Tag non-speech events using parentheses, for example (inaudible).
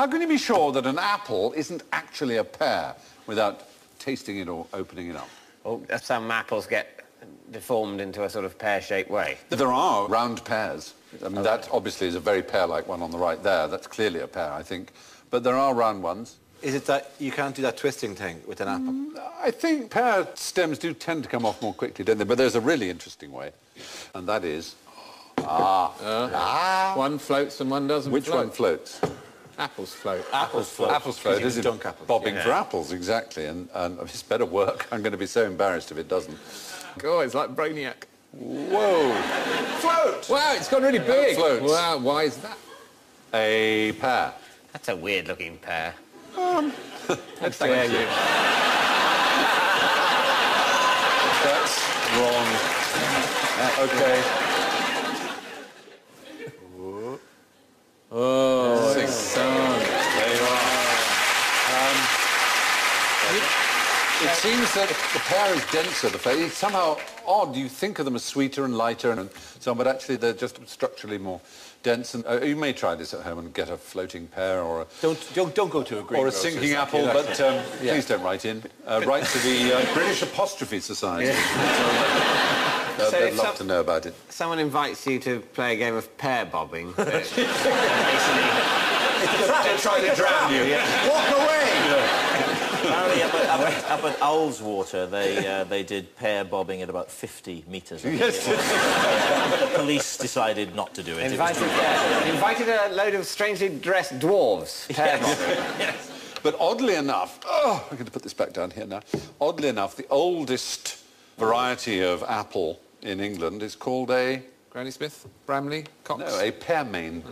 How can you be sure that an apple isn't actually a pear without tasting it or opening it up? Well, some apples get deformed into a sort of pear-shaped way. There are round pears. I mean, that obviously is a very pear-like one on the right there. That's clearly a pear, I think. But there are round ones. Is it that you can't do that twisting thing with an apple? Mm, I think pear stems do tend to come off more quickly, don't they? But there's a really interesting way, and that is... Ah, uh-huh. ah. One floats and one doesn't which float. one floats? Apples float. Apples float. Apples float, Because is you dunk apples. Bobbing for apples, exactly. And, and it's better work. I'm going to be so embarrassed if it doesn't. Oh, it's like Brainiac. Whoa! Float! Wow, it's gone really big. floats. Wow, why is that? A pear. That's a weird-looking pear. Um, (laughs) Let's dare you. That's wrong. (laughs) Uh, okay. Oh, Six. son. There you are. Um, it seems that the pear is denser. The. It's somehow odd. You think of them as sweeter and lighter and so on, but actually they're just structurally more dense. And uh, you may try this at home and get a floating pear or a, Don't, don't, don't go to a green or a sinking apple, that's but um, please don't write in. Uh, write to the uh, British Apostrophe Society. Uh, So they'd love some- to know about it. Someone invites you to play a game of pear bobbing. (laughs) basically, They're trying to drown you. Walk away! Apparently up at, up at, Ullswater, they, uh, they did pair bobbing at about 50 metres. I Yes. it the police decided not to do it. It invited, too far. invited a load of strangely dressed dwarves. Pear bobbing. But oddly enough, oh, I'm going to put this back down here now. Oddly enough, the oldest variety of apple in England is called a, Granny Smith, Bramley, Cox. no, a pear pearmain.